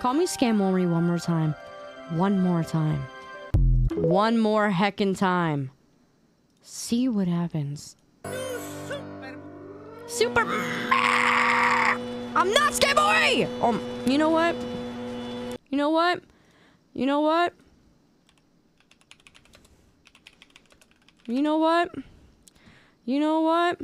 Call me Scamori one more time. One more time. One more heckin' time. See what happens. Super. I'm not Scamori! Um, you know what? You know what? You know what? You know what? You know what?